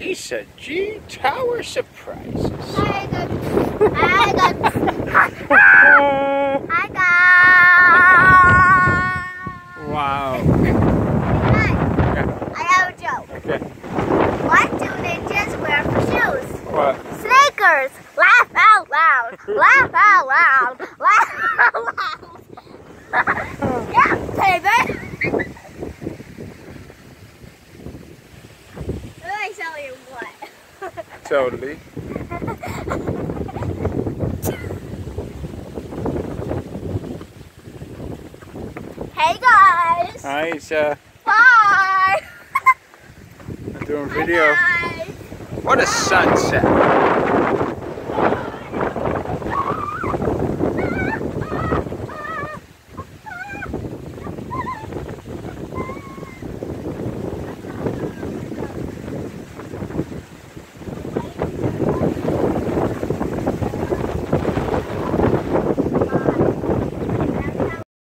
Ysah G Tower Surprises. Hi, guys. Hi, guys. Hi, guys. Wow. Hi. I have a joke. Okay. What do ninjas wear for shoes? What? Sneakers. Laugh out loud. Laugh out loud. What. Totally. Hey guys. Hi, Ysah. Bye. I'm doing video. guys. What a sunset.